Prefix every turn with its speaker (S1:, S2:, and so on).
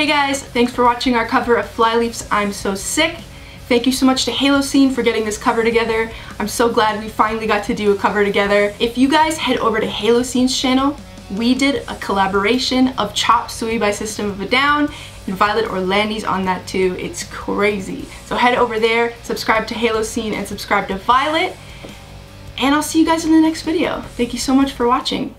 S1: Hey guys, thanks for watching our cover of Flyleaf's I'm So Sick. Thank you so much to Halocene for getting this cover together. I'm so glad we finally got to do a cover together. If you guys head over to Halocene's channel, we did a collaboration of Chop Suey by System of a Down and Violet Orlandi's on that too. It's crazy. So head over there, subscribe to Halocene, and subscribe to Violet and I'll see you guys in the next video. Thank you so much for watching.